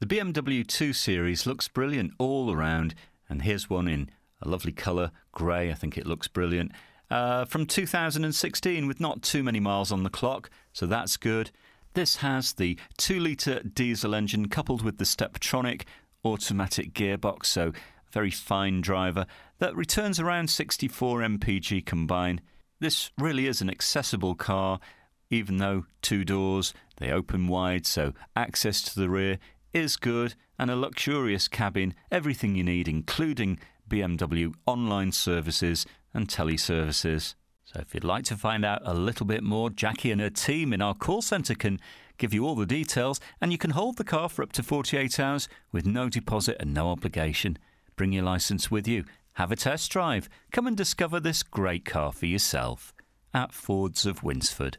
The BMW 2 Series looks brilliant all around, and here's one in a lovely colour, grey. I think it looks brilliant. Uh, from 2016, with not too many miles on the clock, so that's good. This has the 2 litre diesel engine coupled with the Steptronic automatic gearbox, so very fine driver that returns around 64 mpg combined. This really is an accessible car, even though two doors, they open wide, so access to the rear is good and a luxurious cabin, everything you need, including BMW online services and teleservices. So, if you'd like to find out a little bit more, Jackie and her team in our call centre can give you all the details, and you can hold the car for up to 48 hours with no deposit and no obligation. Bring your licence with you, have a test drive, come and discover this great car for yourself at Fords of Winsford.